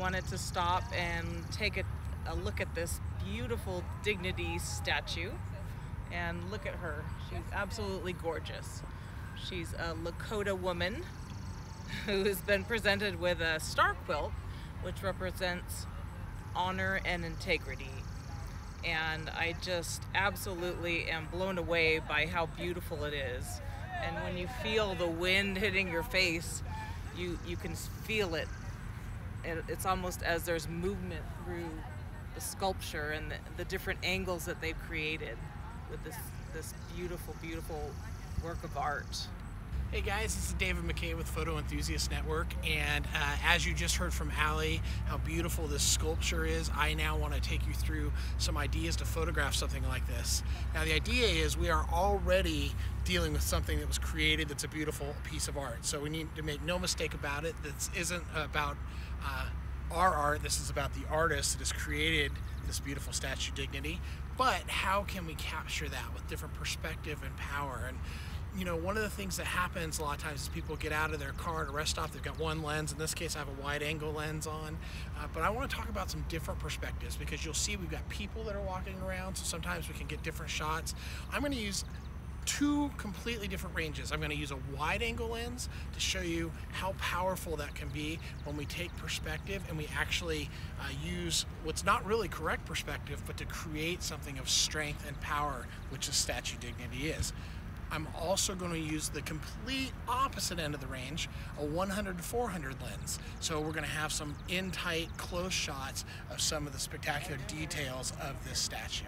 wanted to stop and take a, a look at this beautiful dignity statue and look at her. She's absolutely gorgeous. She's a Lakota woman who has been presented with a star quilt, which represents honor and integrity. And I just absolutely am blown away by how beautiful it is. And when you feel the wind hitting your face, you, you can feel it. It's almost as there's movement through the sculpture and the, the different angles that they've created with this, this beautiful, beautiful work of art. Hey guys, this is David McKay with Photo Enthusiast Network, and uh, as you just heard from Ally, how beautiful this sculpture is, I now want to take you through some ideas to photograph something like this. Now the idea is we are already dealing with something that was created that's a beautiful piece of art, so we need to make no mistake about it, this isn't about uh, our art, this is about the artist that has created this beautiful statue dignity, but how can we capture that with different perspective and power? and you know, one of the things that happens a lot of times is people get out of their car at a rest stop. They've got one lens. In this case, I have a wide angle lens on. Uh, but I want to talk about some different perspectives because you'll see we've got people that are walking around. So sometimes we can get different shots. I'm going to use two completely different ranges. I'm going to use a wide angle lens to show you how powerful that can be when we take perspective and we actually uh, use what's not really correct perspective, but to create something of strength and power, which the statue dignity is. I'm also going to use the complete opposite end of the range, a 100 to 400 lens. So we're going to have some in tight, close shots of some of the spectacular details of this statue.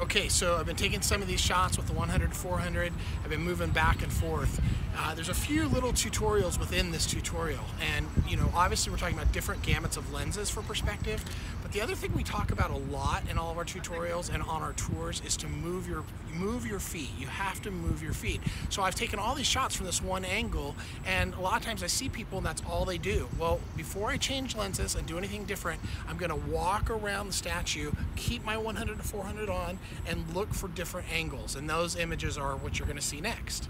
Okay, so I've been taking some of these shots with the 100 to 400. I've been moving back and forth. Uh, there's a few little tutorials within this tutorial, and you know, obviously we're talking about different gamuts of lenses for perspective. The other thing we talk about a lot in all of our tutorials and on our tours is to move your move your feet. You have to move your feet. So I've taken all these shots from this one angle, and a lot of times I see people and that's all they do. Well, before I change lenses and do anything different, I'm going to walk around the statue, keep my 100 to 400 on, and look for different angles. And those images are what you're going to see next.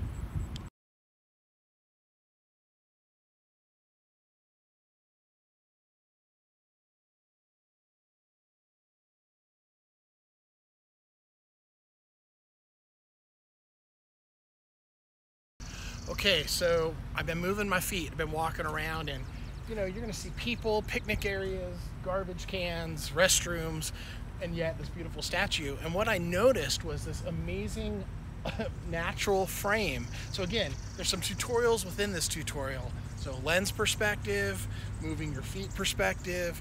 Okay, so I've been moving my feet. I've been walking around and you know, you're gonna see people, picnic areas, garbage cans, restrooms, and yet this beautiful statue. And what I noticed was this amazing natural frame. So again, there's some tutorials within this tutorial. So lens perspective, moving your feet perspective,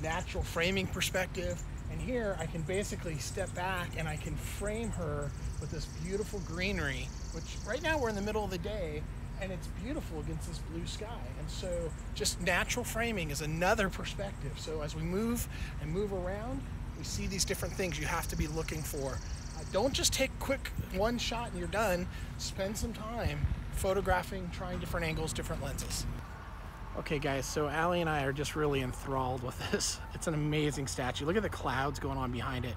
natural framing perspective. And here I can basically step back and I can frame her with this beautiful greenery, which right now we're in the middle of the day and it's beautiful against this blue sky. And so just natural framing is another perspective. So as we move and move around, we see these different things you have to be looking for. Uh, don't just take quick one shot and you're done. Spend some time photographing, trying different angles, different lenses. Okay guys, so Ally and I are just really enthralled with this. It's an amazing statue. Look at the clouds going on behind it.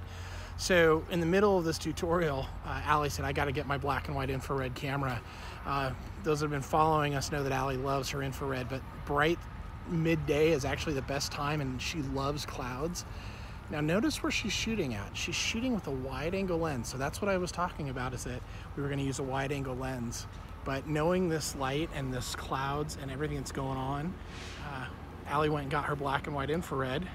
So in the middle of this tutorial, uh, Ally said, I gotta get my black and white infrared camera. Uh, those that have been following us know that Ally loves her infrared, but bright midday is actually the best time and she loves clouds. Now notice where she's shooting at. She's shooting with a wide angle lens. So that's what I was talking about is that we were gonna use a wide angle lens. But knowing this light and this clouds and everything that's going on, uh, Ally went and got her black and white infrared.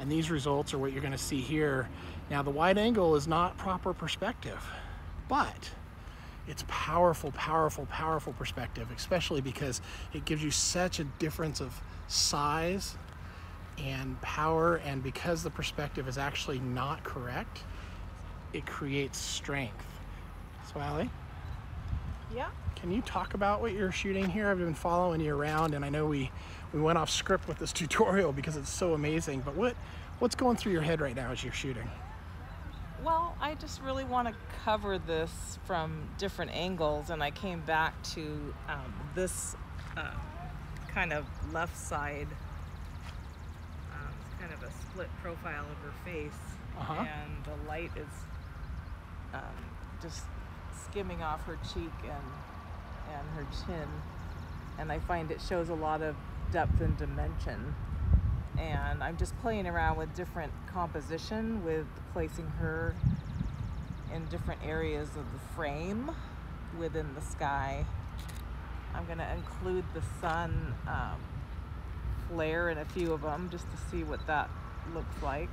And these results are what you're gonna see here. Now the wide angle is not proper perspective, but it's powerful, powerful, powerful perspective, especially because it gives you such a difference of size and power. And because the perspective is actually not correct it creates strength. So Ally yeah. Can you talk about what you're shooting here? I've been following you around and I know we we went off script with this tutorial because it's so amazing but what what's going through your head right now as you're shooting well I just really want to cover this from different angles and I came back to um, this uh, kind of left side It's kind of a split profile of her face, uh-huh. and the light is um, just skimming off her cheek and and her chin, and I find it shows a lot of depth and dimension. And I'm just playing around with different composition with placing her in different areas of the frame within the sky. I'm going to include the sun um, flare in a few of them just to see what that looks like.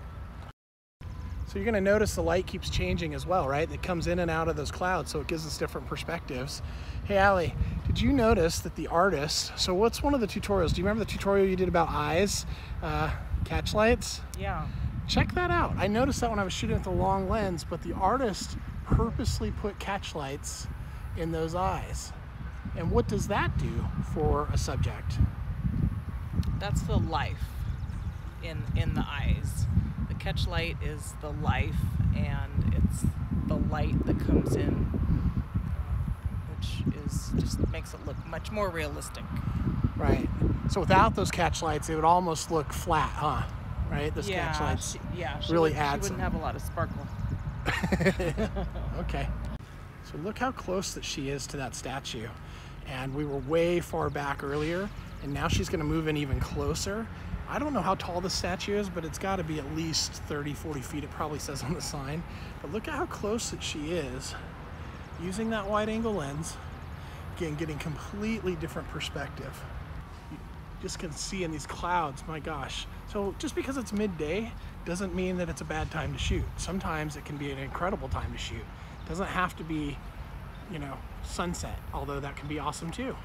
So you're going to notice the light keeps changing as well, right? It comes in and out of those clouds, so it gives us different perspectives. Hey, Ally, did you notice that the artist, so what's one of the tutorials? Do you remember the tutorial you did about eyes, uh, catch lights? Yeah. Check that out. I noticed that when I was shooting with a long lens, but the artist purposely put catch lights in those eyes. And what does that do for a subject? That's the life in in the eyes. The catch light is the life, and it's the light that comes in, which is just makes it look much more realistic. Right. So without those catch lights, it would almost look flat, huh? Right. Those yeah, catch lights. she, yeah, she really would, adds She wouldn't have a lot of sparkle. Okay. So look how close that she is to that statue. And we were way far back earlier, and now she's going to move in even closer. I don't know how tall the statue is, but it's got to be at least 30, 40 feet. It probably says on the sign. But look at how close that she is. Using that wide angle lens, again, getting completely different perspective. You just can see in these clouds, my gosh. So just because it's midday doesn't mean that it's a bad time to shoot. Sometimes it can be an incredible time to shoot. It doesn't have to be, you know, sunset, although that can be awesome too.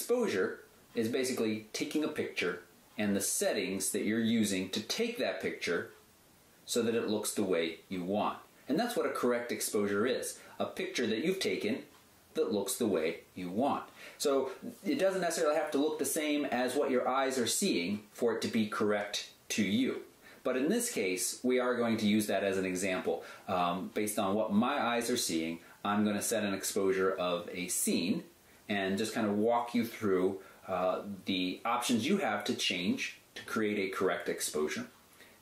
Exposure is basically taking a picture and the settings that you're using to take that picture so that it looks the way you want. And that's what a correct exposure is a picture that you've taken that looks the way you want. So it doesn't necessarily have to look the same as what your eyes are seeing for it to be correct to you. But in this case, we are going to use that as an example. Um, based on what my eyes are seeing, I'm going to set an exposure of a scene and just kind of walk you through uh, the options you have to change to create a correct exposure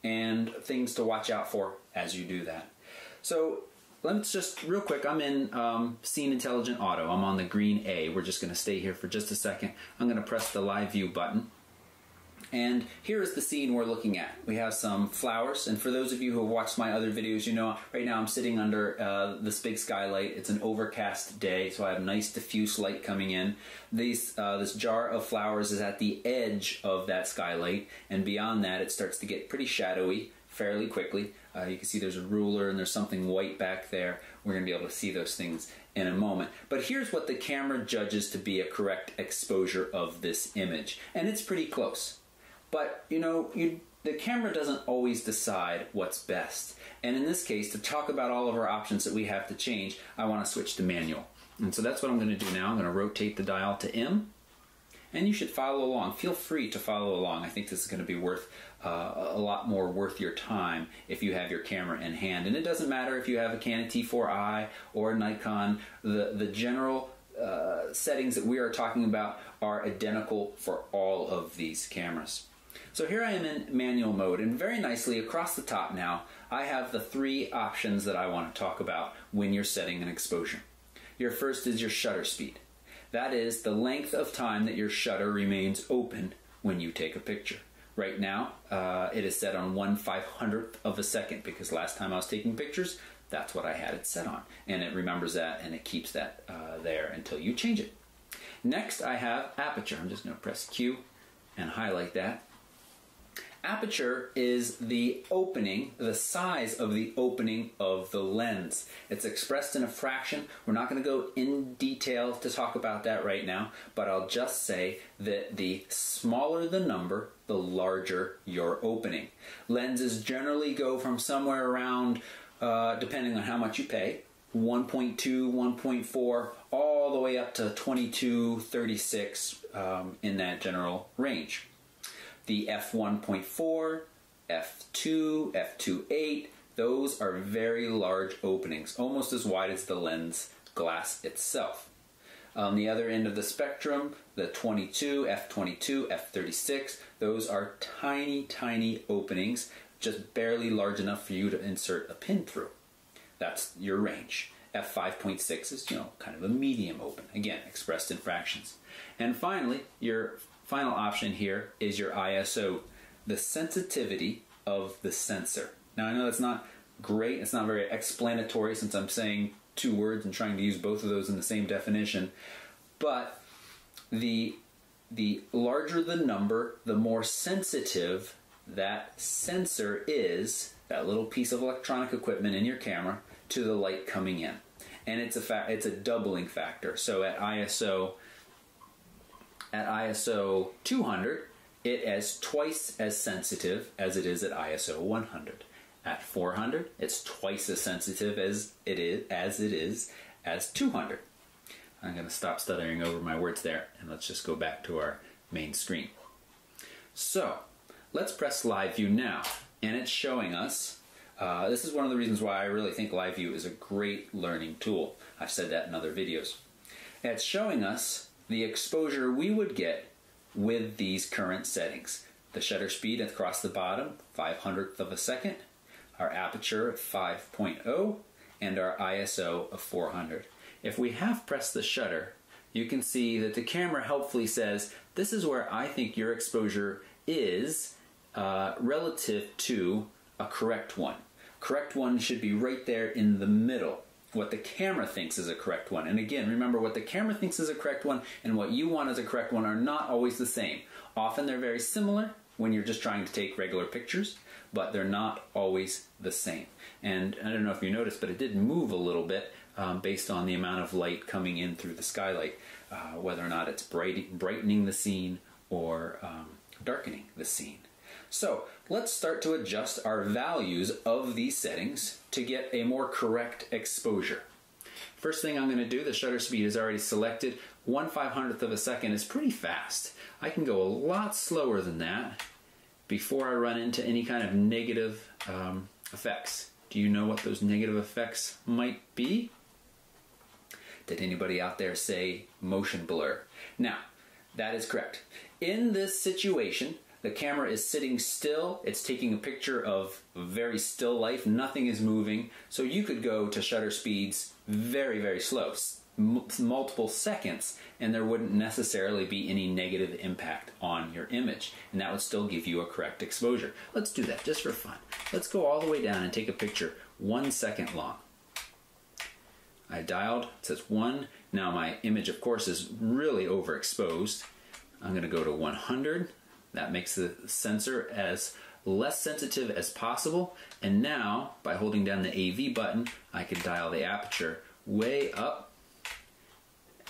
and things to watch out for as you do that. So let's just real quick. I'm in um, Scene Intelligent Auto. I'm on the green A. We're just going to stay here for just a second. I'm going to press the Live View button. And here is the scene we're looking at. We have some flowers, and for those of you who have watched my other videos, you know right now I'm sitting under uh, this big skylight. It's an overcast day, so I have nice diffuse light coming in. These, uh, this jar of flowers is at the edge of that skylight, and beyond that it starts to get pretty shadowy fairly quickly. Uh, you can see there's a ruler and there's something white back there. We're going to be able to see those things in a moment. But here's what the camera judges to be a correct exposure of this image, and it's pretty close. But you know, you, the camera doesn't always decide what's best. And in this case, to talk about all of our options that we have to change, I want to switch to manual. And so that's what I'm going to do now. I'm going to rotate the dial to M. And you should follow along. Feel free to follow along. I think this is going to be worth uh, a lot more worth your time if you have your camera in hand. And it doesn't matter if you have a Canon T4i or a Nikon. The the general uh, settings that we are talking about are identical for all of these cameras. So here I am in manual mode and very nicely across the top now I have the three options that I want to talk about when you're setting an exposure. Your first is your shutter speed. That is the length of time that your shutter remains open when you take a picture. Right now, uh, it is set on one five hundredth of a second because last time I was taking pictures, that's what I had it set on. And it remembers that and it keeps that uh, there until you change it. Next, I have aperture. I'm just going to press Q and highlight that. Aperture is the opening, the size of the opening of the lens. It's expressed in a fraction. We're not going to go in detail to talk about that right now, but I'll just say that the smaller the number, the larger your opening. Lenses generally go from somewhere around, uh, depending on how much you pay, 1.2, 1.4, all the way up to 22, 36 um, in that general range the f1.4, f2, f2.8, Those are very large openings, almost as wide as the lens glass itself. On the other end of the spectrum, the 22, f22, f36, those are tiny, tiny openings, just barely large enough for you to insert a pin through. That's your range. f5.6 is, you know, kind of a medium open, again, expressed in fractions. And finally, your final option here is your ISO, the sensitivity of the sensor. Now I know that's not great, it's not very explanatory since I'm saying two words and trying to use both of those in the same definition, but the the larger the number, the more sensitive that sensor is, that little piece of electronic equipment in your camera, to the light coming in. And it's a fa- it's a doubling factor. So at ISO at ISO 200, it is twice as sensitive as it is at ISO 100. At 400, it's twice as sensitive as it is as it is as 200. I'm going to stop stuttering over my words there and let's just go back to our main screen. So, let's press live view now and it's showing us uh, this is one of the reasons why I really think live view is a great learning tool. I've said that in other videos. It's showing us the exposure we would get with these current settings. The shutter speed across the bottom, 5 hundredth of a second, our aperture of 5.0, and our ISO of 400. If we half press the shutter, you can see that the camera helpfully says, this is where I think your exposure is uh, relative to a correct one. Correct one should be right there in the middle what the camera thinks is a correct one. And again, remember what the camera thinks is a correct one and what you want as a correct one are not always the same. Often they're very similar when you're just trying to take regular pictures, but they're not always the same. And I don't know if you noticed, but it did move a little bit um, based on the amount of light coming in through the skylight, uh, whether or not it's bright, brightening the scene or um, darkening the scene. So let's start to adjust our values of these settings to get a more correct exposure. First thing I'm going to do, the shutter speed is already selected. 1 500th of a second is pretty fast. I can go a lot slower than that before I run into any kind of negative um, effects. Do you know what those negative effects might be? Did anybody out there say motion blur? Now, that is correct. In this situation, the camera is sitting still. It's taking a picture of very still life. Nothing is moving. So you could go to shutter speeds very, very slow, multiple seconds, and there wouldn't necessarily be any negative impact on your image. And that would still give you a correct exposure. Let's do that just for fun. Let's go all the way down and take a picture one second long. I dialed, it says one. Now my image, of course, is really overexposed. I'm going to go to 100 that makes the sensor as less sensitive as possible. And now, by holding down the AV button, I can dial the aperture way up.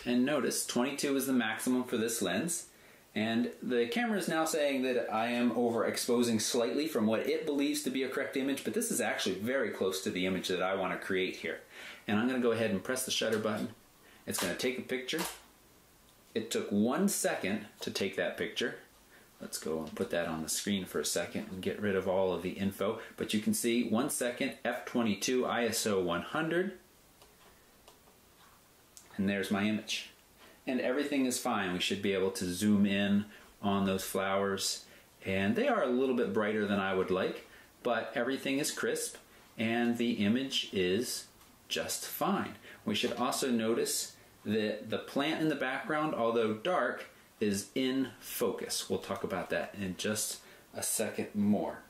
And notice 22 is the maximum for this lens. And the camera is now saying that I am overexposing slightly from what it believes to be a correct image, but this is actually very close to the image that I want to create here. And I'm going to go ahead and press the shutter button. It's going to take a picture. It took one second to take that picture. Let's go and put that on the screen for a second and get rid of all of the info. But you can see one second, F22, ISO 100. And there's my image. And everything is fine. We should be able to zoom in on those flowers. And they are a little bit brighter than I would like, but everything is crisp and the image is just fine. We should also notice that the plant in the background, although dark, is in focus. We'll talk about that in just a second more.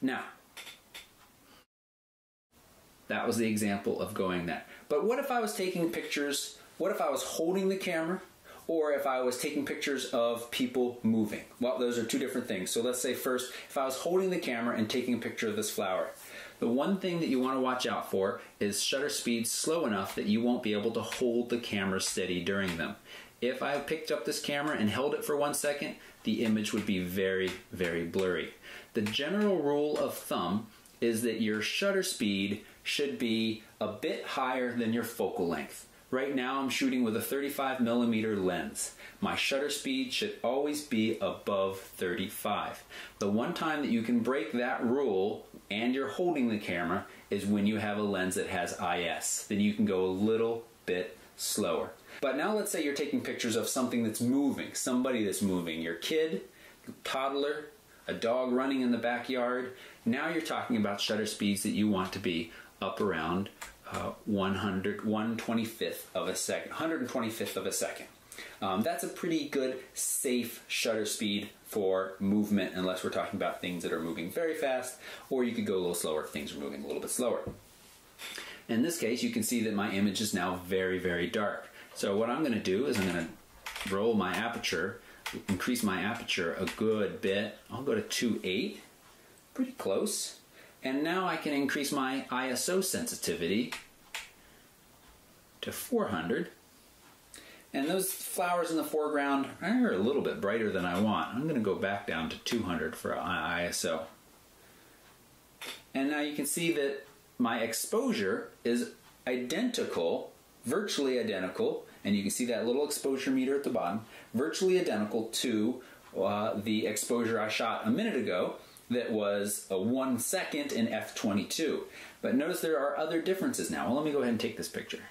Now, that was the example of going that. But what if I was taking pictures? What if I was holding the camera? Or if I was taking pictures of people moving? Well, those are two different things. So let's say first, if I was holding the camera and taking a picture of this flower, the one thing that you want to watch out for is shutter speeds slow enough that you won't be able to hold the camera steady during them if I picked up this camera and held it for one second, the image would be very, very blurry. The general rule of thumb is that your shutter speed should be a bit higher than your focal length. Right now I'm shooting with a 35 millimeter lens. My shutter speed should always be above 35. The one time that you can break that rule and you're holding the camera is when you have a lens that has IS. Then you can go a little bit slower. But now let's say you're taking pictures of something that's moving, somebody that's moving, your kid, toddler, a dog running in the backyard. Now you're talking about shutter speeds that you want to be up around uh, 100, 125th of a second, 125th of a second. Um, that's a pretty good, safe shutter speed for movement, unless we're talking about things that are moving very fast, or you could go a little slower if things are moving a little bit slower. In this case, you can see that my image is now very, very dark. So what I'm going to do is I'm going to roll my aperture, increase my aperture a good bit. I'll go to 2.8, pretty close. And now I can increase my ISO sensitivity to 400. And those flowers in the foreground are a little bit brighter than I want. I'm going to go back down to 200 for ISO. And now you can see that my exposure is identical, virtually identical, and you can see that little exposure meter at the bottom, virtually identical to uh, the exposure I shot a minute ago that was a one second in f22. But notice there are other differences now. Well, let me go ahead and take this picture.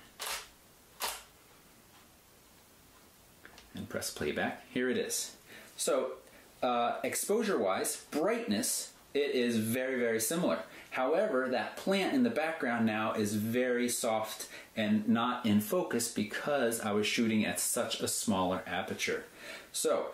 And press playback. Here it is. So, uh, exposure wise, brightness, it is very, very similar. However, that plant in the background now is very soft and not in focus because I was shooting at such a smaller aperture. So,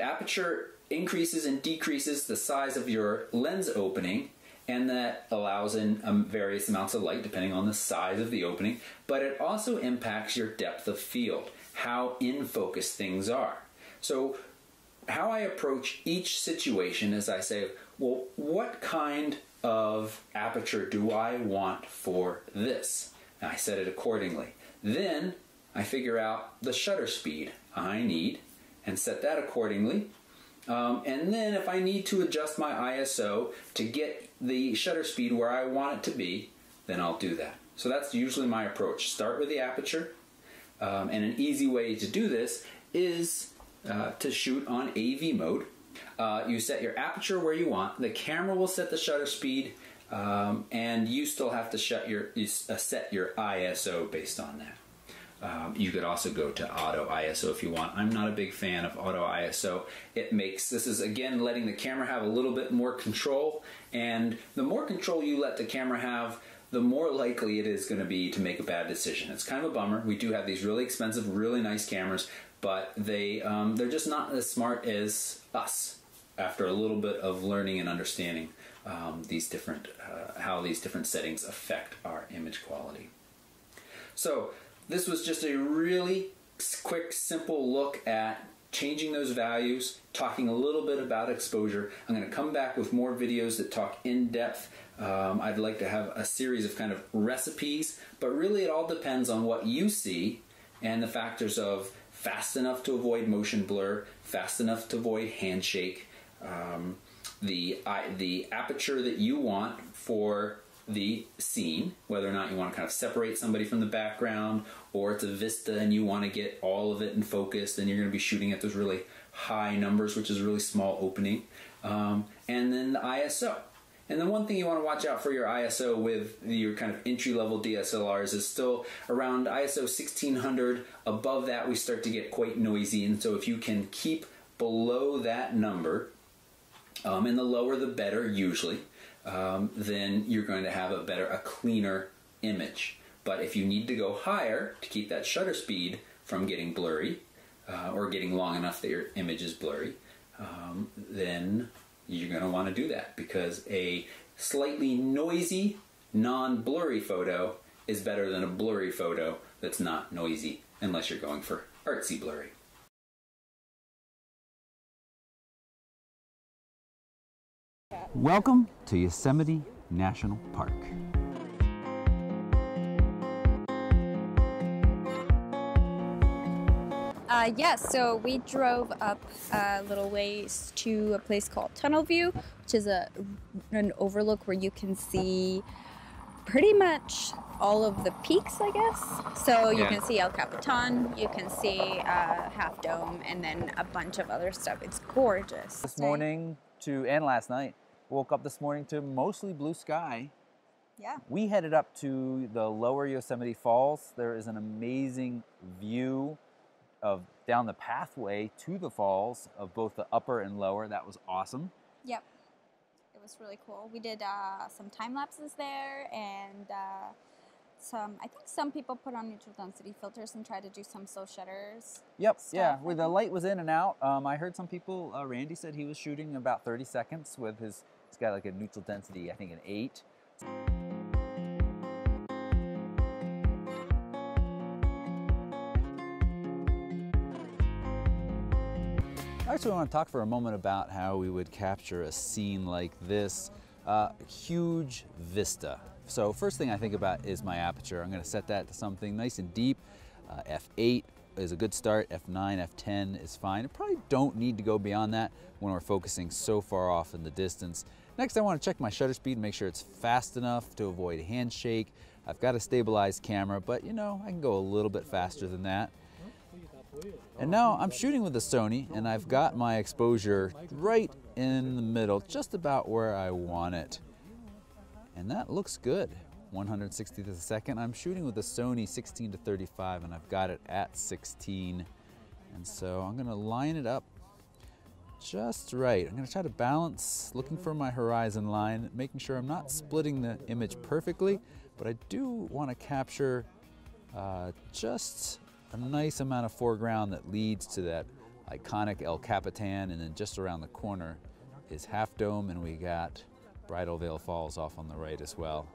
aperture increases and decreases the size of your lens opening and that allows in um, various amounts of light depending on the size of the opening, but it also impacts your depth of field, how in focus things are. So, how I approach each situation is I say, well, what kind of aperture do I want for this? And I set it accordingly. Then I figure out the shutter speed I need and set that accordingly. Um, and then if I need to adjust my ISO to get the shutter speed where I want it to be, then I'll do that. So that's usually my approach. Start with the aperture, um, and an easy way to do this is uh, to shoot on AV mode. Uh, you set your aperture where you want. The camera will set the shutter speed, um, and you still have to shut your you, uh, set your ISO based on that. Um, you could also go to auto ISO if you want. I'm not a big fan of auto ISO. It makes this is again letting the camera have a little bit more control, and the more control you let the camera have, the more likely it is going to be to make a bad decision. It's kind of a bummer. We do have these really expensive, really nice cameras, but they um, they're just not as smart as us. After a little bit of learning and understanding um, these different uh, how these different settings affect our image quality. So this was just a really quick, simple look at changing those values, talking a little bit about exposure. I'm going to come back with more videos that talk in depth. Um, I'd like to have a series of kind of recipes, but really it all depends on what you see and the factors of fast enough to avoid motion blur, fast enough to avoid handshake, um, the the aperture that you want for the scene, whether or not you want to kind of separate somebody from the background or it's a vista and you want to get all of it in focus, then you're going to be shooting at those really high numbers, which is a really small opening. Um, and then the ISO. And the one thing you want to watch out for your ISO with your kind of entry level DSLRs is still around ISO 1600. Above that, we start to get quite noisy. And so if you can keep below that number, um, and the lower the better usually, um, then you're going to have a better, a cleaner image. But if you need to go higher to keep that shutter speed from getting blurry uh, or getting long enough that your image is blurry, um, then you're going to want to do that because a slightly noisy, non blurry photo is better than a blurry photo that's not noisy unless you're going for artsy blurry. Welcome to Yosemite National Park. Uh, yes, so we drove up a little ways to a place called Tunnel View, which is a an overlook where you can see pretty much all of the peaks, I guess. So you Yeah. can see El Capitan, you can see uh, Half Dome, and then a bunch of other stuff. It's gorgeous. This morning to and last night, woke up this morning to mostly blue sky. Yeah. We headed up to the lower Yosemite Falls. There is an amazing view of down the pathway to the falls of both the upper and lower. That was awesome. Yep. It was really cool. We did uh, some time lapses there, and uh, some. I think some people put on neutral density filters and try to do some slow shutters. Yep, yeah, stuff, I where the light was in and out. Um, I heard some people, uh, Randy said he was shooting about 30 seconds with his, he's got like a neutral density, I think an eight. I actually want to talk for a moment about how we would capture a scene like this. Uh, huge vista. So first thing I think about is my aperture. I'm going to set that to something nice and deep. Uh, f8 is a good start. F9, F10 is fine. I probably don't need to go beyond that when we're focusing so far off in the distance. Next, I want to check my shutter speed, and make sure it's fast enough to avoid handshake. I've got a stabilized camera, but you know, I can go a little bit faster than that. And now I'm shooting with a Sony and I've got my exposure right in the middle, just about where I want it. And that looks good. 160th of a second. I'm shooting with a Sony 16 to 35 and I've got it at 16. And so I'm gonna line it up just right. I'm gonna try to balance, looking for my horizon line, making sure I'm not splitting the image perfectly, but I do wanna capture uh, just a nice amount of foreground that leads to that iconic El Capitan, and then just around the corner is Half Dome, and we got Bridal Veil Falls off on the right as well.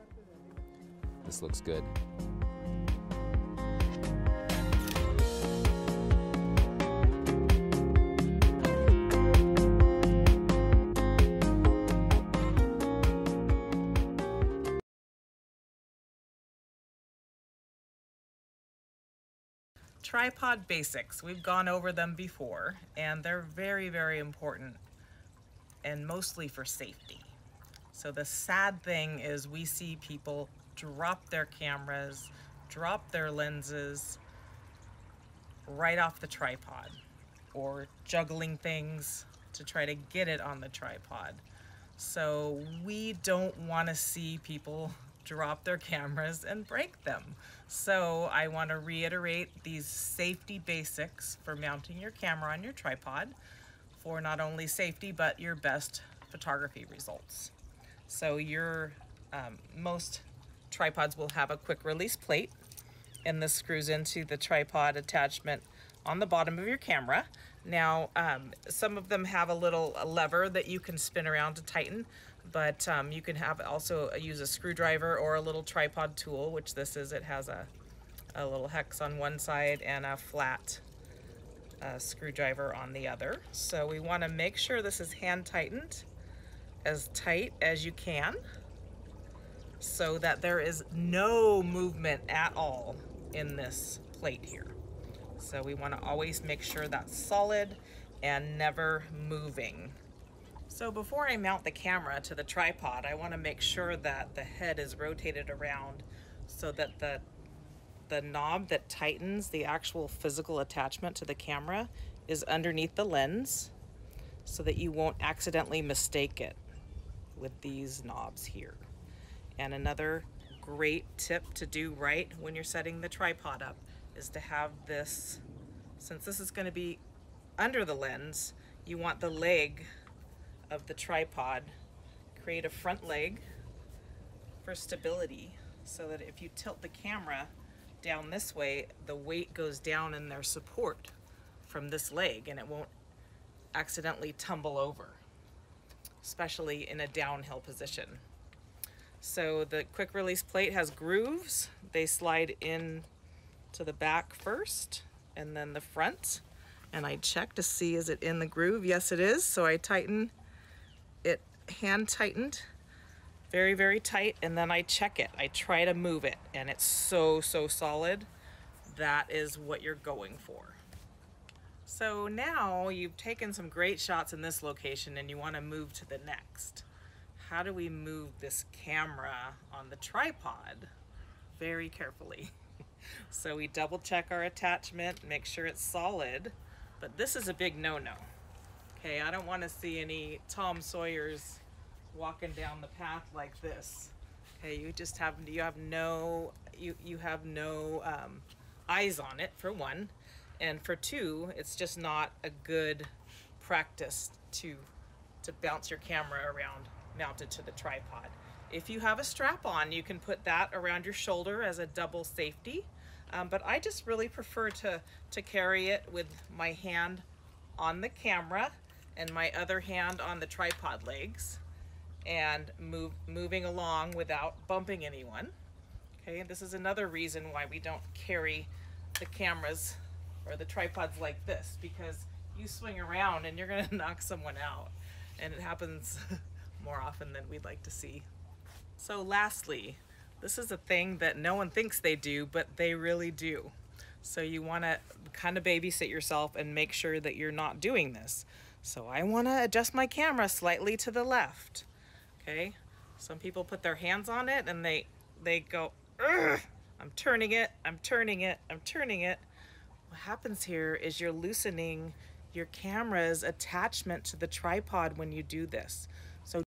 This looks good. Tripod basics. We've gone over them before, and they're very, very important, and mostly for safety. So the sad thing is we see people drop their cameras, drop their lenses right off the tripod, or juggling things to try to get it on the tripod. So we don't want to see people drop their cameras and break them. So I want to reiterate these safety basics for mounting your camera on your tripod for not only safety but your best photography results. So your um, most tripods will have a quick release plate and this screws into the tripod attachment on the bottom of your camera. Now, um, some of them have a little lever that you can spin around to tighten, but um, you can have also use a screwdriver or a little tripod tool, which this is. It has a, a little hex on one side and a flat uh, screwdriver on the other. So we want to make sure this is hand tightened as tight as you can so that there is no movement at all in this plate here. So we want to always make sure that's solid and never moving. So before I mount the camera to the tripod, I want to make sure that the head is rotated around so that the the knob that tightens the actual physical attachment to the camera is underneath the lens so that you won't accidentally mistake it with these knobs here. And another great tip to do right when you're setting the tripod up is to have this, since this is going to be under the lens, you want the leg of the tripod, create a front leg for stability so that if you tilt the camera down this way, the weight goes down in their support from this leg and it won't accidentally tumble over, especially in a downhill position. So the quick release plate has grooves. They slide in to the back first and then the front. And I check to see is it in the groove? Yes, it is. So I tighten hand tightened very, very tight. And then I check it. I try to move it and it's so, so solid. That is what you're going for. So now you've taken some great shots in this location and you want to move to the next. how do we move this camera on the tripod very carefully? so we double check our attachment, make sure it's solid, but this is a big no-no. Okay, I don't want to see any Tom Sawyers walking down the path like this. Okay, you just have you have no you you have no um, eyes on it for one, and for two, it's just not a good practice to to bounce your camera around mounted to the tripod. If you have a strap on, you can put that around your shoulder as a double safety. Um, but I just really prefer to, to carry it with my hand on the camera and my other hand on the tripod legs and move moving along without bumping anyone. Okay, and this is another reason why we don't carry the cameras or the tripods like this because you swing around and you're gonna knock someone out and it happens more often than we'd like to see. So lastly, this is a thing that no one thinks they do, but they really do. So you want to kind of babysit yourself and make sure that you're not doing this. So I want to adjust my camera slightly to the left. Okay? Some people put their hands on it and they they go, I'm turning it, I'm turning it, I'm turning it. What happens here is you're loosening your camera's attachment to the tripod when you do this. So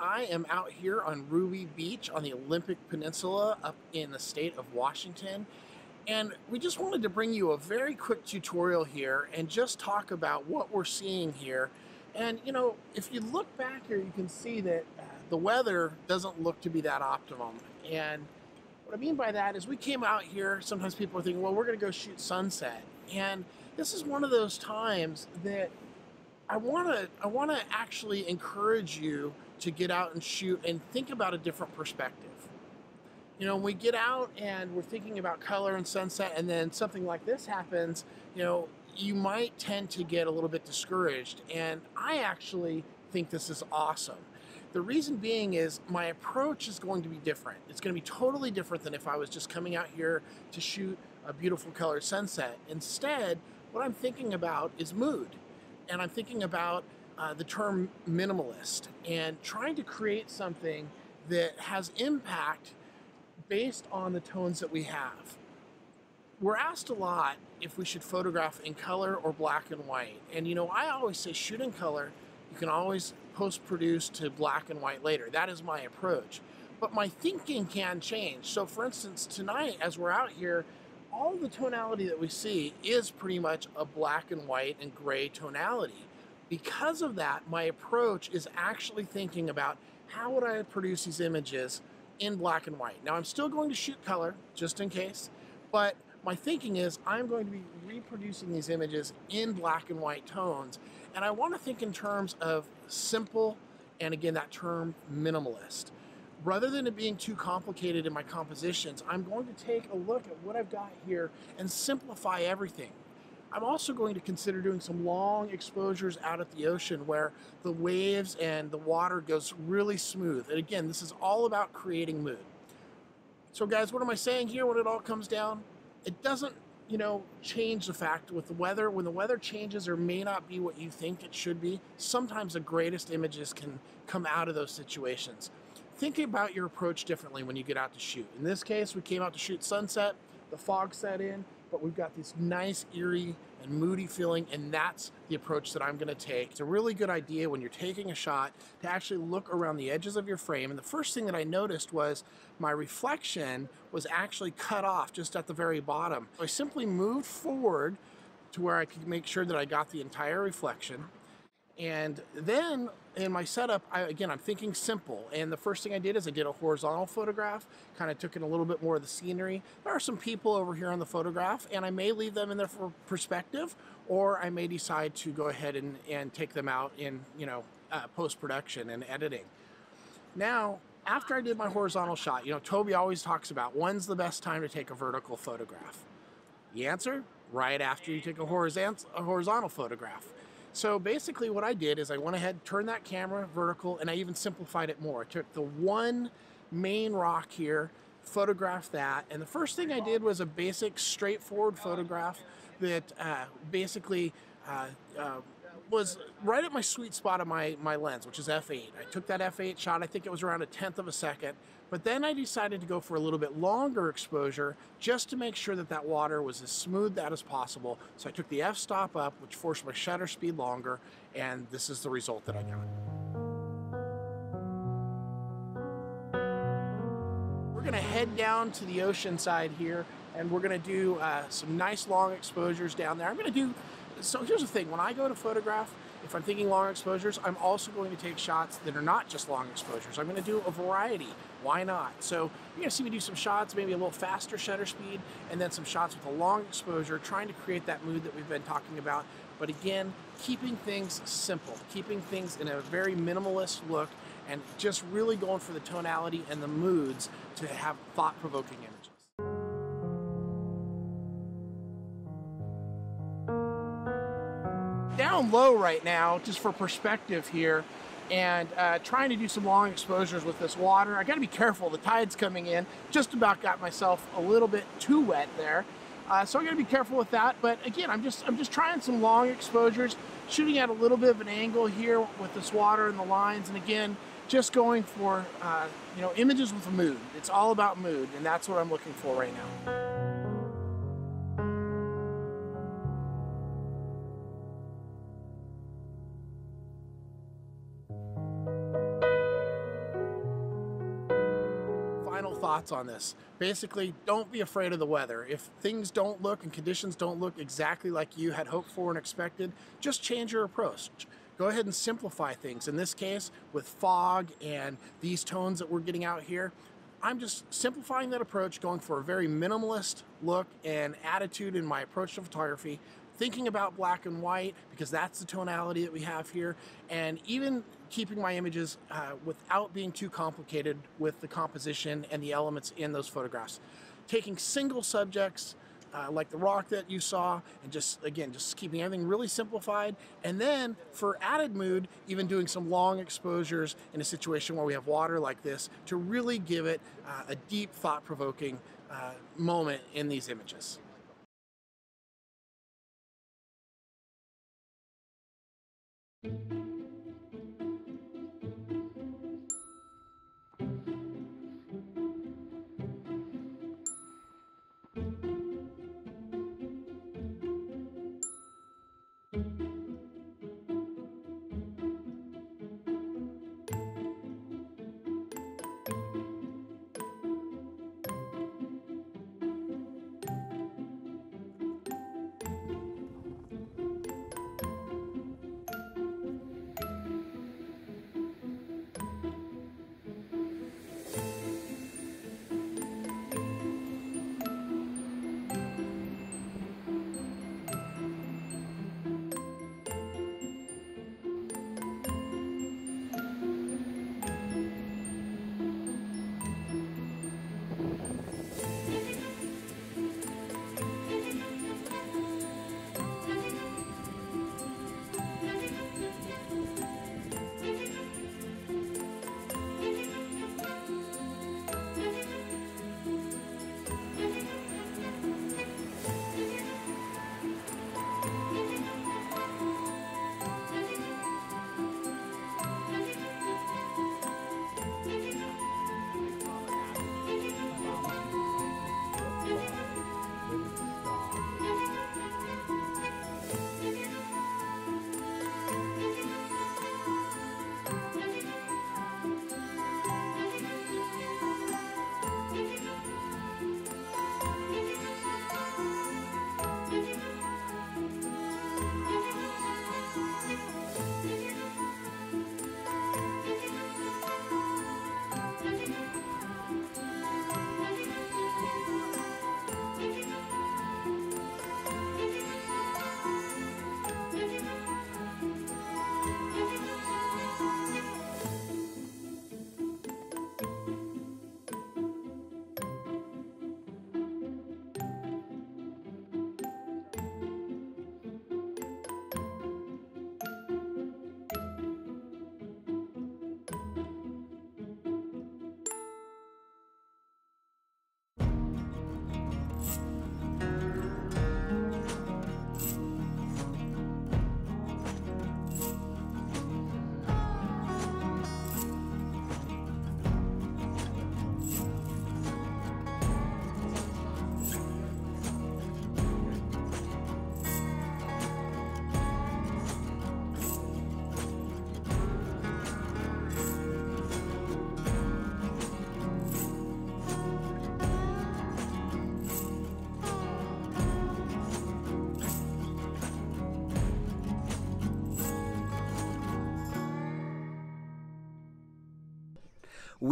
I am out here on Ruby Beach on the Olympic Peninsula up in the state of Washington. And we just wanted to bring you a very quick tutorial here and just talk about what we're seeing here. And you know, if you look back here, you can see that uh, the weather doesn't look to be that optimum. And what I mean by that is we came out here, sometimes people are thinking, well, we're gonna go shoot sunset. And this is one of those times that I wanna, I wanna actually encourage you to get out and shoot and think about a different perspective. You know, when we get out and we're thinking about color and sunset and then something like this happens, you know, you might tend to get a little bit discouraged. And I actually think this is awesome. The reason being is my approach is going to be different. It's going to be totally different than if I was just coming out here to shoot a beautiful color sunset. Instead, what I'm thinking about is mood. And I'm thinking about uh, the term minimalist and trying to create something that has impact based on the tones that we have. We're asked a lot if we should photograph in color or black and white. And you know, I always say shoot in color. You can always post produce to black and white later. That is my approach. But my thinking can change. So, for instance, tonight as we're out here, all the tonality that we see is pretty much a black and white and gray tonality. Because of that, my approach is actually thinking about how would I produce these images in black and white. Now I'm still going to shoot color just in case, but my thinking is I'm going to be reproducing these images in black and white tones. And I want to think in terms of simple and again, that term minimalist. Rather than it being too complicated in my compositions, I'm going to take a look at what I've got here and simplify everything. I'm also going to consider doing some long exposures out at the ocean where the waves and the water goes really smooth. And again, this is all about creating mood. So guys, what am I saying here when it all comes down? It doesn't, you know, change the fact with the weather. When the weather changes or may not be what you think it should be, sometimes the greatest images can come out of those situations. Think about your approach differently when you get out to shoot. In this case, we came out to shoot sunset, the fog set in, but we've got this nice, eerie, and moody feeling, and that's the approach that I'm gonna take. It's a really good idea when you're taking a shot to actually look around the edges of your frame. And the first thing that I noticed was my reflection was actually cut off just at the very bottom. I simply moved forward to where I could make sure that I got the entire reflection. And then in my setup, I, again, I'm thinking simple. And the first thing I did is I did a horizontal photograph, kind of took in a little bit more of the scenery. There are some people over here on the photograph, and I may leave them in there for perspective, or I may decide to go ahead and, and take them out in, you know, uh, post-production and editing. Now, after I did my horizontal shot, you know, Toby always talks about when's the best time to take a vertical photograph? The answer, right after you take a horizontal photograph. So basically what I did is I went ahead, turned that camera vertical, and I even simplified it more. I took the one main rock here, photographed that, and the first thing I did was a basic straightforward photograph that uh, basically uh, uh, was right at my sweet spot of my, my lens, which is f8. I took that f8 shot, I think it was around a tenth of a second, but then I decided to go for a little bit longer exposure just to make sure that that water was as smooth out as possible. So I took the f-stop up, which forced my shutter speed longer, and this is the result that I got. We're gonna head down to the ocean side here and we're gonna do uh, some nice long exposures down there. I'm gonna do, so here's the thing, when I go to photograph, if I'm thinking long exposures, I'm also going to take shots that are not just long exposures. I'm gonna do a variety, why not? So you're gonna see me do some shots, maybe a little faster shutter speed, and then some shots with a long exposure, trying to create that mood that we've been talking about. But again, keeping things simple, keeping things in a very minimalist look, and just really going for the tonality and the moods to have thought-provoking images. Down low right now, just for perspective here, and uh, trying to do some long exposures with this water. I gotta be careful, the tide's coming in. Just about got myself a little bit too wet there. Uh, so I gotta be careful with that. But again, I'm just I'm just trying some long exposures, shooting at a little bit of an angle here with this water and the lines. And again, just going for uh, you know images with mood. It's all about mood, and that's what I'm looking for right now. Thoughts on this. Basically, don't be afraid of the weather. If things don't look and conditions don't look exactly like you had hoped for and expected, just change your approach go ahead and simplify things. In this case, with fog and these tones that we're getting out here, I'm just simplifying that approach, going for a very minimalist look and attitude in my approach to photography, thinking about black and white because that's the tonality that we have here, and even keeping my images uh, without being too complicated with the composition and the elements in those photographs. Taking single subjects uh, like the rock that you saw and just again just keeping everything really simplified and then for added mood even doing some long exposures in a situation where we have water like this to really give it uh, a deep thought-provoking uh, moment in these images.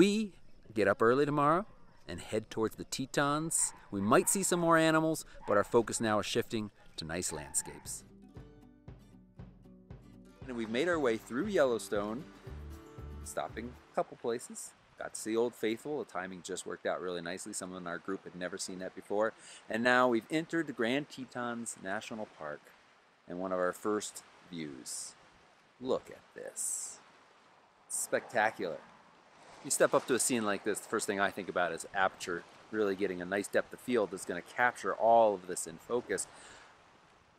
We get up early tomorrow and head towards the Tetons. We might see some more animals, but our focus now is shifting to nice landscapes. And we've made our way through Yellowstone, stopping a couple places. Got to see Old Faithful. The timing just worked out really nicely. Someone in our group had never seen that before. And now we've entered the Grand Tetons National Park and one of our first views. Look at this. Spectacular. You step up to a scene like this, the first thing I think about is aperture, really getting a nice depth of field that's going to capture all of this in focus.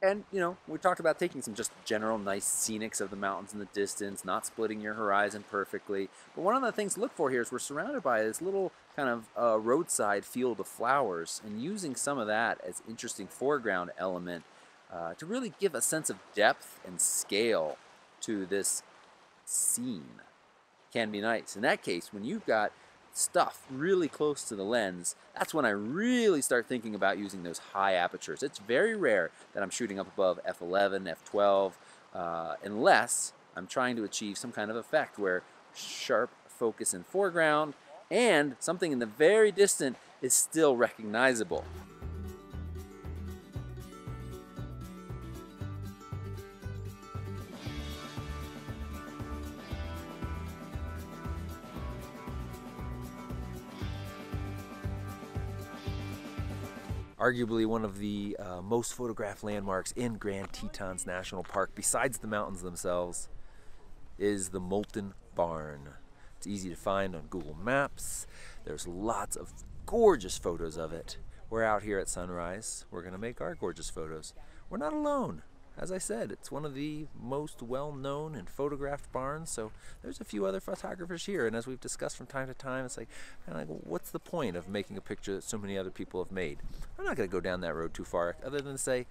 And, you know, we talked about taking some just general nice scenics of the mountains in the distance, not splitting your horizon perfectly. But one of the things to look for here is we're surrounded by this little kind of uh, roadside field of flowers and using some of that as interesting foreground element uh, to really give a sense of depth and scale to this scene can be nice. In that case, when you've got stuff really close to the lens, that's when I really start thinking about using those high apertures. It's very rare that I'm shooting up above f11, f12, uh, unless I'm trying to achieve some kind of effect where sharp focus in foreground and something in the very distant is still recognizable. Arguably one of the uh, most photographed landmarks in Grand Tetons National Park, besides the mountains themselves, is the Moulton Barn. It's easy to find on Google Maps. There's lots of gorgeous photos of it. We're out here at sunrise. We're to make our gorgeous photos. We're not alone as I said, it's one of the most well-known and photographed barns. So there's a few other photographers here, and as we've discussed from time to time, it's like, kind of like, what's the point of making a picture that so many other people have made? I'm not going to go down that road too far, other than to say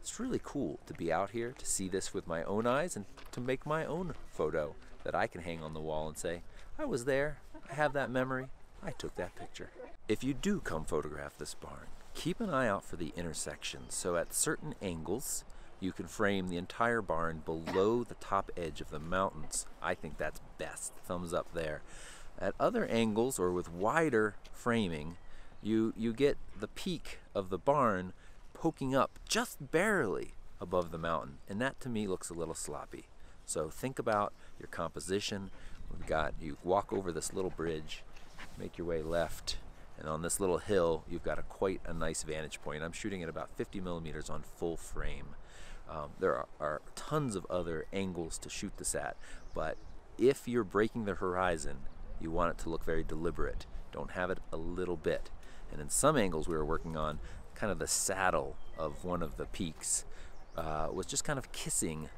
it's really cool to be out here to see this with my own eyes and to make my own photo that I can hang on the wall and say, I was there, I have that memory, I took that picture. If you do come photograph this barn, keep an eye out for the intersections. So at certain angles, you can frame the entire barn below the top edge of the mountains. I think that's best. Thumbs up there. At other angles or with wider framing, you, you get the peak of the barn poking up just barely above the mountain. And that to me looks a little sloppy. So think about your composition. We've got, you walk over this little bridge, make your way left, and on this little hill, you've got a quite a nice vantage point. I'm shooting at about 50 millimeters on full frame. Um, there are, are, tons of other angles to shoot this at, but if you're breaking the horizon, you want it to look very deliberate. Don't have it a little bit. And in some angles we were working on, kind of the saddle of one of the peaks uh, was just kind of kissing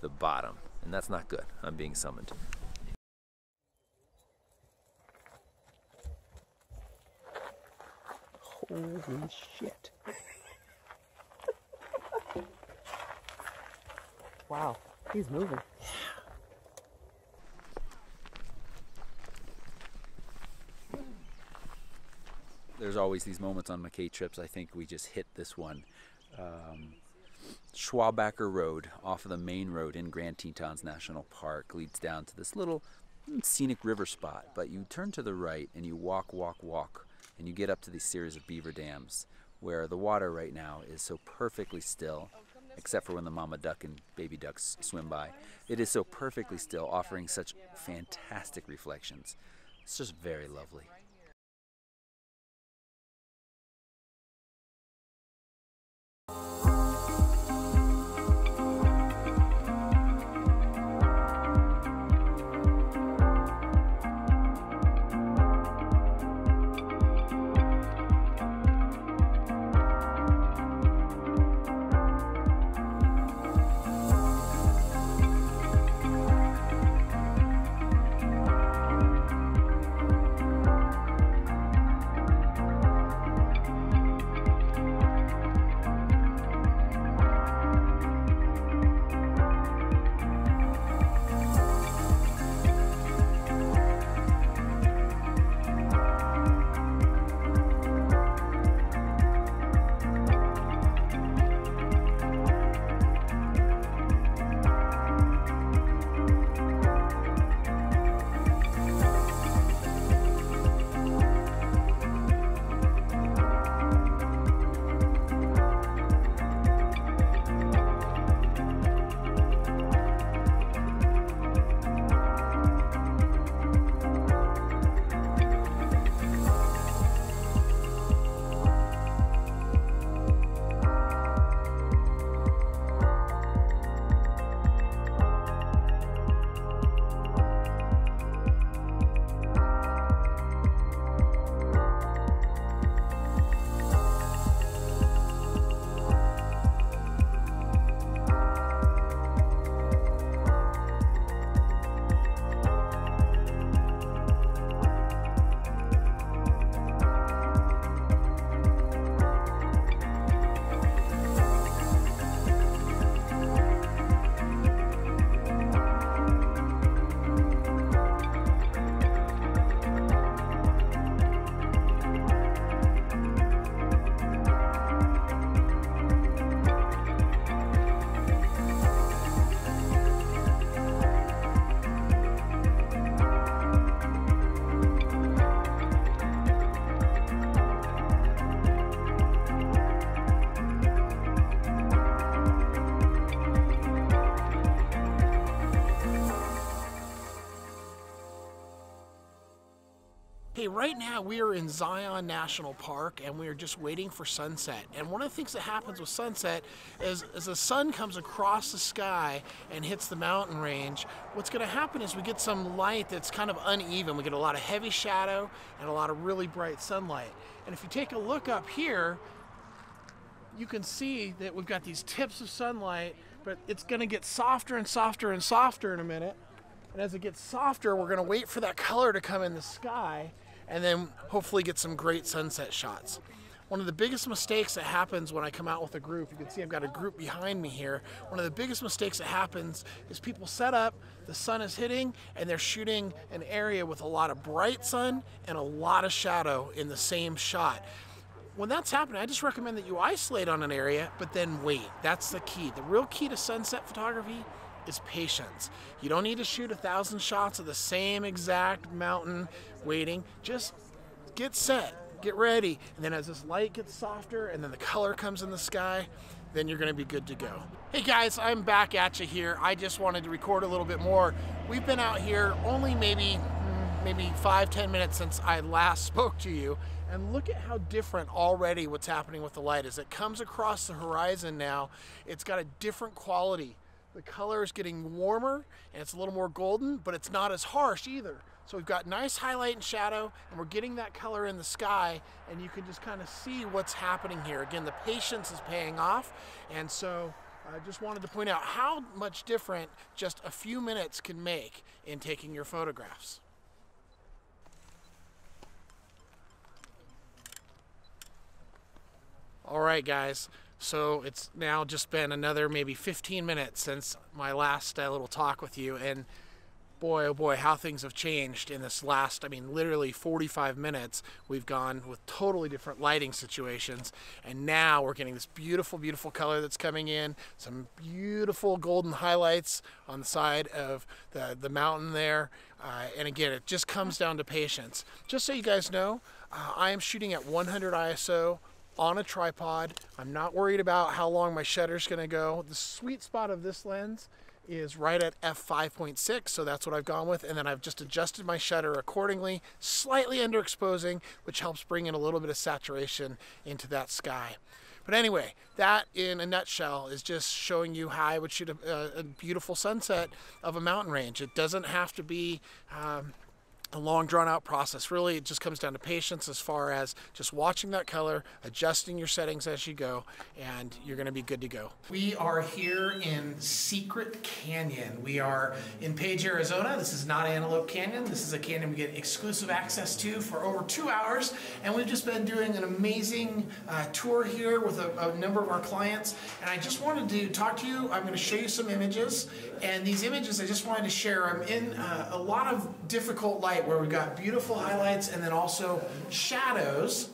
the bottom, and that's not good. I'm being summoned. Holy shit. Wow, he's moving. There's always these moments on McKay trips. I think we just hit this one. Um, Road, off of the main road in Grand Tetons National Park, leads down to this little scenic river spot. But you turn to the right and you walk, walk, walk, and you get up to these series of beaver dams where the water right now is so perfectly still except for when the mama duck and baby ducks swim by. It is so perfectly still, offering such fantastic reflections. It's just very lovely. Oh. Right now we are in Zion National Park and we are just waiting for sunset. And one of the things that happens with sunset is as the sun comes across the sky and hits the mountain range, what's going to happen is we get some light that's kind of uneven. We get a lot of heavy shadow and a lot of really bright sunlight. And if you take a look up here, you can see that we've got these tips of sunlight, but it's going to get softer and softer and softer in a minute. And as it gets softer, we're going to wait for that color to come in the sky and then hopefully get some great sunset shots. One of the biggest mistakes that happens when I come out with a group, you can see I've got a group behind me here. One of the biggest mistakes that happens is people set up, the sun is hitting, and they're shooting an area with a lot of bright sun and a lot of shadow in the same shot when that's happening, I just recommend that you isolate on an area, but then wait. That's the key. The real key to sunset photography is patience. You don't need to shoot a thousand shots of the same exact mountain waiting. Just get set, get ready, and then as this light gets softer and then the color comes in the sky, then you're gonna be good to go. Hey guys, I'm back at you here. I just wanted to record a little bit more. We've been out here only maybe, hmm, maybe five, ten minutes since I last spoke to you. And look at how different already what's happening with the light. is. it comes across the horizon now, it's got a different quality. The color is getting warmer and it's a little more golden, but it's not as harsh either. So we've got nice highlight and shadow and we're getting that color in the sky and you can just kind of see what's happening here. Again, the patience is paying off. And so I just wanted to point out how much different just a few minutes can make in taking your photographs. All right, guys. So it's now just been another maybe 15 minutes since my last uh, little talk with you, and boy, oh boy, how things have changed in this last, I mean, literally 45 minutes. We've gone with totally different lighting situations, and now we're getting this beautiful, beautiful color that's coming in, some beautiful golden highlights on the side of the, the mountain there. Uh, and again, it just comes down to patience. Just so you guys know, uh, I am shooting at 100 ISO on a tripod. I'm not worried about how long my shutter's gonna go. The sweet spot of this lens is right at f5.6, so that's what I've gone with, and then I've just adjusted my shutter accordingly, slightly underexposing, which helps bring in a little bit of saturation into that sky. But anyway, that in a nutshell is just showing you how I would shoot a, a beautiful sunset of a mountain range. It doesn't have to be um, a long drawn out process. Really, it just comes down to patience as far as just watching that color, adjusting your settings as you go, and you're going to be good to go. We are here in Secret Canyon. We are in Page, Arizona. This is not Antelope Canyon. This is a canyon we get exclusive access to for over two hours, and we've just been doing an amazing uh, tour here with a, a number of our clients. And I just wanted to talk to you. I'm going to show you some images, and these images I just wanted to share. I'm in uh, a lot of difficult light where we've got beautiful highlights and then also shadows,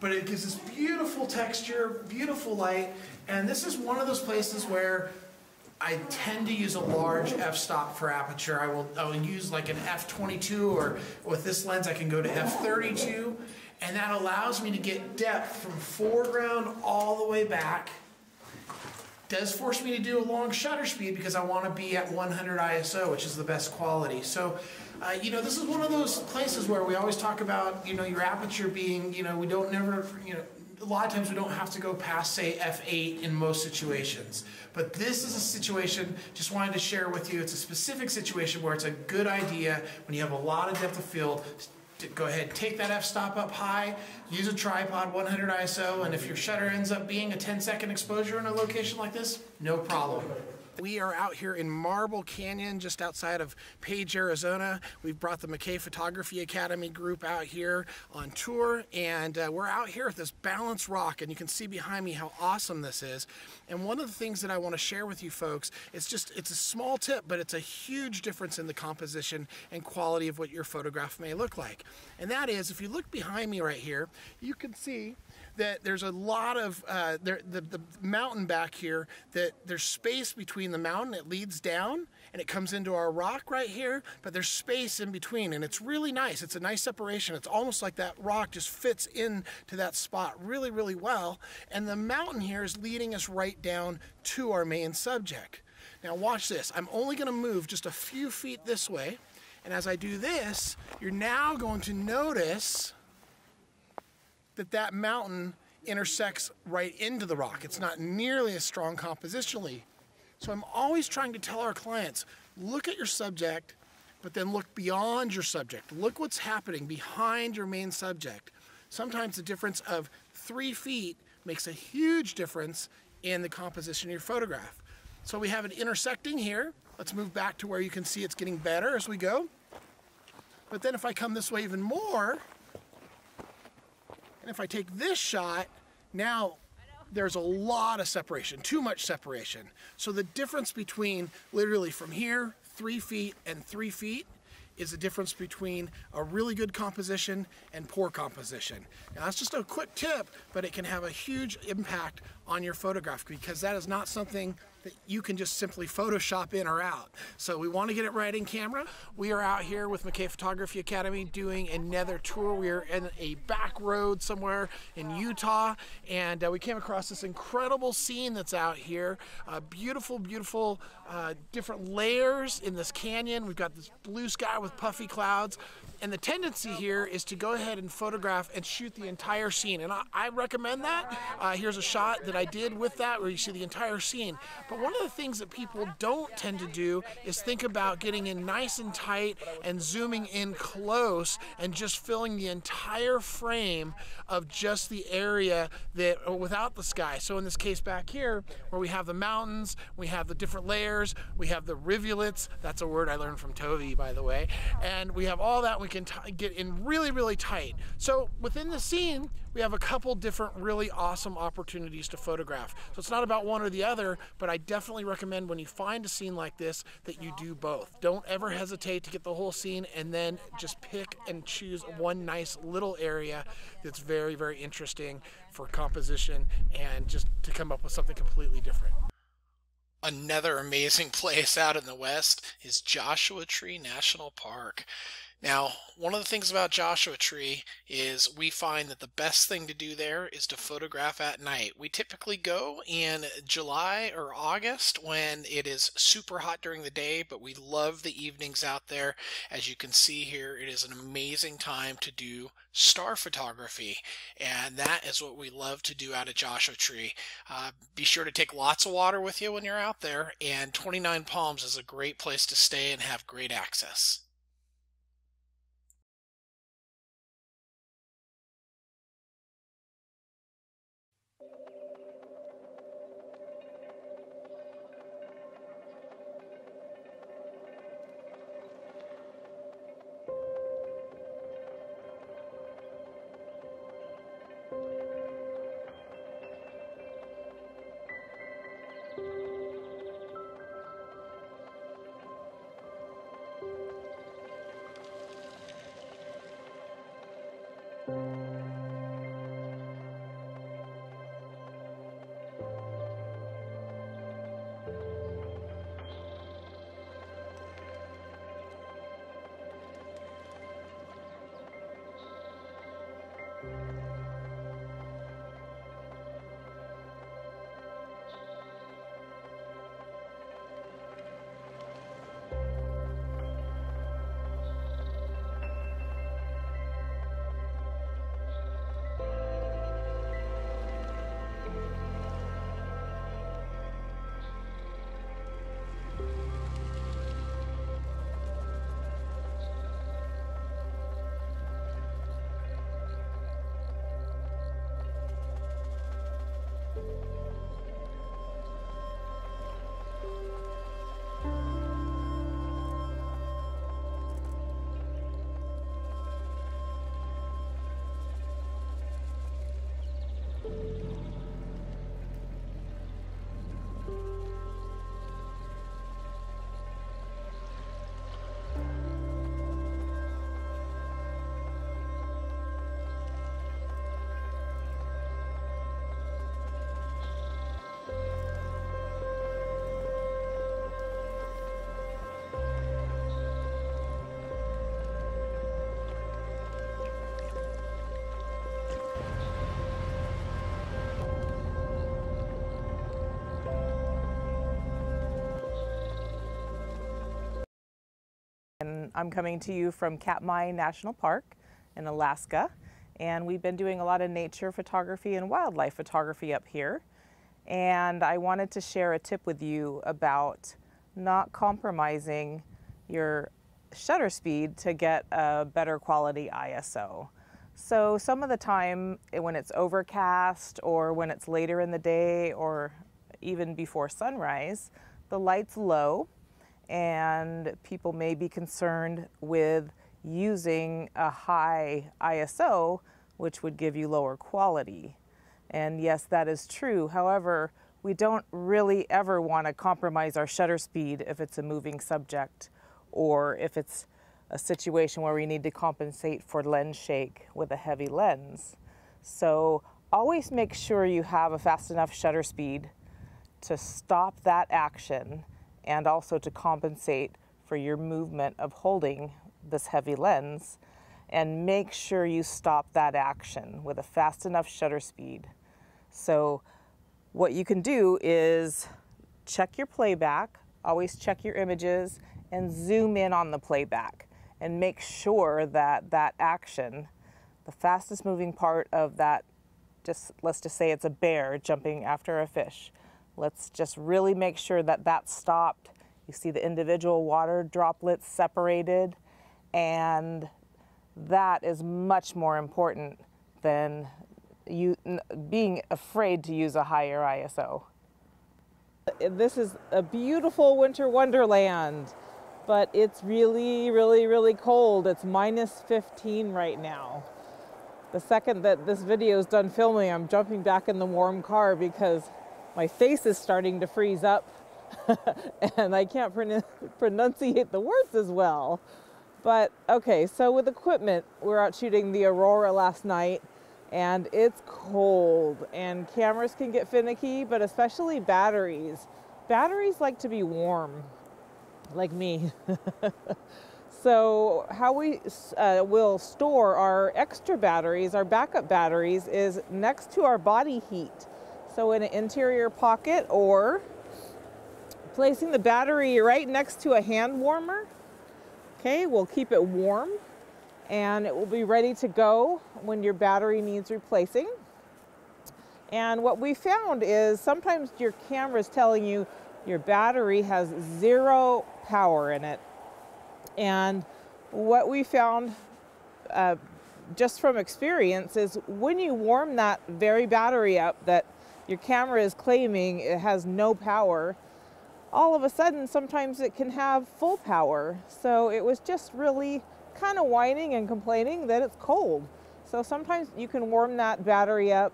but it gives this beautiful texture, beautiful light, and this is one of those places where I tend to use a large f-stop for aperture. I will, I will use like an f22 or with this lens I can go to f32 and that allows me to get depth from foreground all the way back. Does force me to do a long shutter speed because I want to be at 100 ISO, which is the best quality. So uh, you know, this is one of those places where we always talk about, you know, your aperture being, you know, we don't never, you know, a lot of times we don't have to go past, say, f8 in most situations. But this is a situation, just wanted to share with you, it's a specific situation where it's a good idea when you have a lot of depth of field to go ahead, take that f-stop up high, use a tripod, 100 ISO, and if your shutter ends up being a 10 second exposure in a location like this, no problem. We are out here in Marble Canyon, just outside of Page, Arizona. We've brought the McKay Photography Academy group out here on tour, and uh, we're out here at this balanced rock, and you can see behind me how awesome this is. And one of the things that I want to share with you folks, it's just, it's a small tip, but it's a huge difference in the composition and quality of what your photograph may look like. And that is, if you look behind me right here, you can see that there's a lot of uh, there, the, the mountain back here that there's space between the mountain it leads down and it comes into our rock right here but there's space in between and it's really nice. It's a nice separation. It's almost like that rock just fits into that spot really really well and the mountain here is leading us right down to our main subject. Now watch this. I'm only going to move just a few feet this way And as I do this, you're now going to notice that that mountain intersects right into the rock. It's not nearly as strong compositionally. So I'm always trying to tell our clients, look at your subject, but then look beyond your subject. Look what's happening behind your main subject. Sometimes the difference of three feet makes a huge difference in the composition of your photograph. So we have it intersecting here. Let's move back to where you can see it's getting better as we go. But then if I come this way even more, and if I take this shot, now there's a lot of separation, too much separation. So the difference between literally from here, three feet and three feet is the difference between a really good composition and poor composition. Now that's just a quick tip, but it can have a huge impact on your photograph because that is not something that you can just simply Photoshop in or out. So we want to get it right in camera. We are out here with McKay Photography Academy doing another tour. We are in a back road somewhere in Utah and uh, we came across this incredible scene that's out here. Uh, beautiful, beautiful uh, different layers in this canyon. We've got this blue sky with puffy clouds. And the tendency here is to go ahead and photograph and shoot the entire scene. And I, I recommend that. Uh, here's a shot that I did with that where you see the entire scene. But one of the things that people don't tend to do is think about getting in nice and tight and zooming in close and just filling the entire frame of just the area that uh, without the sky. So in this case back here where we have the mountains, we have the different layers, we have the rivulets. That's a word I learned from Tovi, by the way. And we have all that. We can get in really, really tight. So within the scene, we have a couple different really awesome opportunities to photograph. So it's not about one or the other, but I definitely recommend when you find a scene like this that you do both. Don't ever hesitate to get the whole scene and then just pick and choose one nice little area that's very, very interesting for composition and just to come up with something completely different. Another amazing place out in the West is Joshua Tree National Park. Now, one of the things about Joshua Tree is we find that the best thing to do there is to photograph at night. We typically go in July or August when it is super hot during the day, but we love the evenings out there. As you can see here, it is an amazing time to do star photography, and that is what we love to do out at Joshua Tree. Uh, be sure to take lots of water with you when you're out there, and 29 Palms is a great place to stay and have great access. I'm coming to you from Katmai National Park in Alaska, and we've been doing a lot of nature photography and wildlife photography up here. And I wanted to share a tip with you about not compromising your shutter speed to get a better quality ISO. So some of the time when it's overcast or when it's later in the day or even before sunrise, the light's low and people may be concerned with using a high ISO, which would give you lower quality. And yes, that is true. However, we don't really ever want to compromise our shutter speed if it's a moving subject or if it's a situation where we need to compensate for lens shake with a heavy lens. So always make sure you have a fast enough shutter speed to stop that action and also to compensate for your movement of holding this heavy lens and make sure you stop that action with a fast enough shutter speed. So what you can do is check your playback, always check your images and zoom in on the playback and make sure that that action, the fastest moving part of that, just let's just say it's a bear jumping after a fish. Let's just really make sure that that's stopped. You see the individual water droplets separated and that is much more important than you being afraid to use a higher ISO. This is a beautiful winter wonderland but it's really, really, really cold. It's minus 15 right now. The second that this video is done filming, I'm jumping back in the warm car because my face is starting to freeze up and I can't pronounce pronunciate the words as well. But okay, so with equipment, we we're out shooting the Aurora last night and it's cold and cameras can get finicky, but especially batteries. Batteries like to be warm like me. so how we uh, will store our extra batteries, our backup batteries, is next to our body heat. So in an interior pocket or placing the battery right next to a hand warmer. Okay, we'll keep it warm and it will be ready to go when your battery needs replacing. And what we found is sometimes your camera is telling you your battery has zero power in it. And what we found uh, just from experience is when you warm that very battery up that your camera is claiming it has no power, all of a sudden sometimes it can have full power. So it was just really kind of whining and complaining that it's cold. So sometimes you can warm that battery up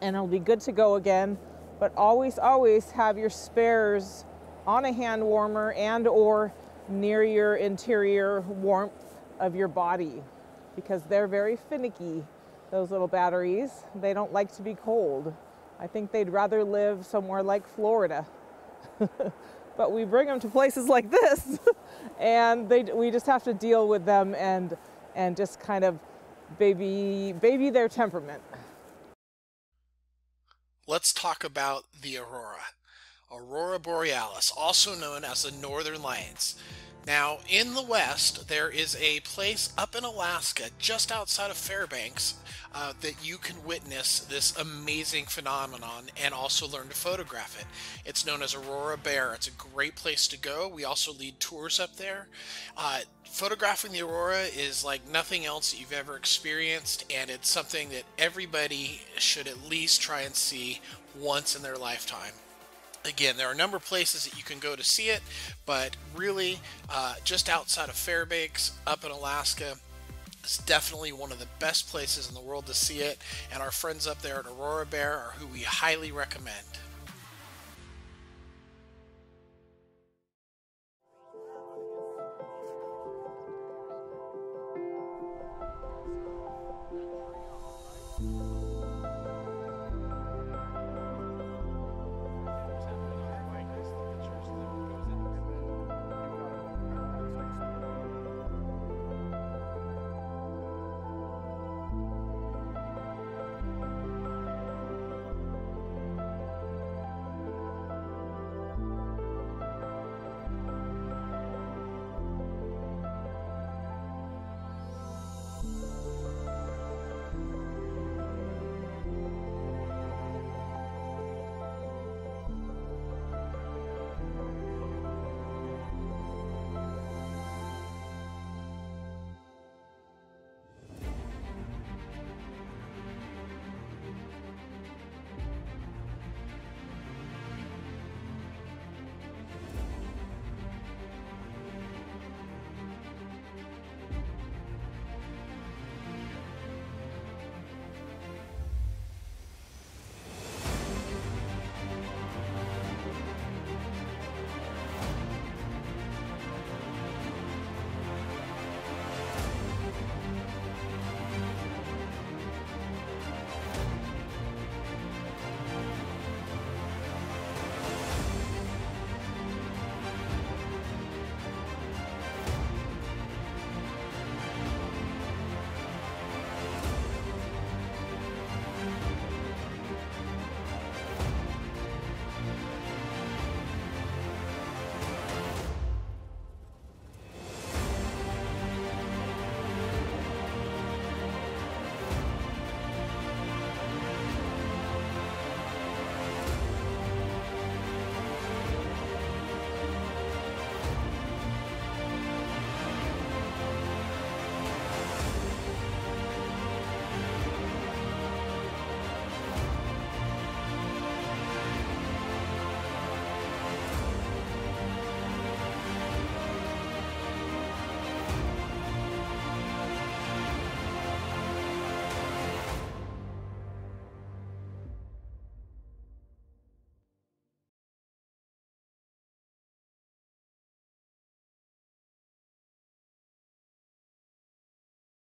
and it'll be good to go again. But always, always have your spares on a hand warmer and or near your interior warmth of your body because they're very finicky, those little batteries. They don't like to be cold. I think they'd rather live somewhere like Florida. but we bring them to places like this and they, we just have to deal with them and, and just kind of baby, baby their temperament. Let's talk about the aurora. Aurora Borealis, also known as the Northern Lights. Now, in the west, there is a place up in Alaska, just outside of Fairbanks, uh, that you can witness this amazing phenomenon and also learn to photograph it. It's known as Aurora Bear. It's a great place to go. We also lead tours up there. Uh, photographing the aurora is like nothing else that you've ever experienced, and it's something that everybody should at least try and see once in their lifetime. Again, there are a number of places that you can go to see it, but really, uh, just outside of Fairbanks, up in Alaska, is definitely one of the best places in the world to see it. And our friends up there at Aurora Bear are who we highly recommend.